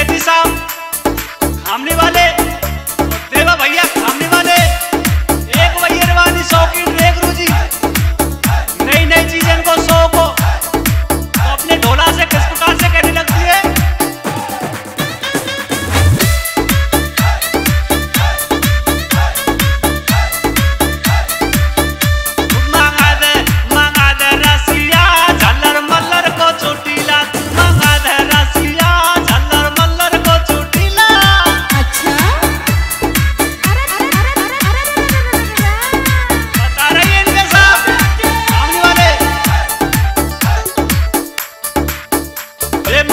सेठी साहब सामने वाले de